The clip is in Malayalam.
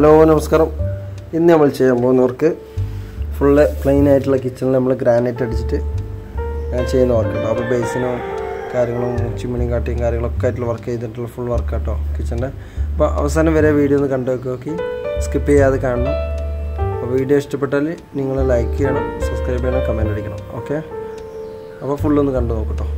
ഹലോ നമസ്കാരം. ഇന്ന് നമ്മൾ ചെയ്യാൻ പോകുന്നവർക്ക് ഫുള്ള് പ്ലെയിൻ ആയിട്ടുള്ള കിച്ചണിൽ നമ്മൾ ഗ്രാനൈറ്റ് അടിച്ചിട്ട് ഞാൻ ചെയ്യുന്ന വർക്ക് കേട്ടോ അപ്പോൾ ബേസിനും കാര്യങ്ങളും ചിമ്മിണിയും കാട്ടിയും കാര്യങ്ങളൊക്കെ ആയിട്ടുള്ള വർക്ക് ചെയ്തിട്ടുള്ള ഫുൾ വർക്ക് കേട്ടോ കിച്ചണിന്റെ അപ്പോൾ അവസാനം വരെ വീഡിയോ ഒന്ന് കണ്ടു നോക്കി സ്കിപ്പ് ചെയ്യാതെ കാണണം. അപ്പോൾ വീഡിയോ ഇഷ്ടപ്പെട്ടാൽ നിങ്ങൾ ലൈക്ക് ചെയ്യണം സബ്സ്ക്രൈബ് ചെയ്യണം കമന്റ് അടിക്കണം. ഓക്കെ അപ്പോൾ ഫുള്ളൊന്ന് കണ്ടു നോക്കട്ടോ